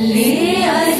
ले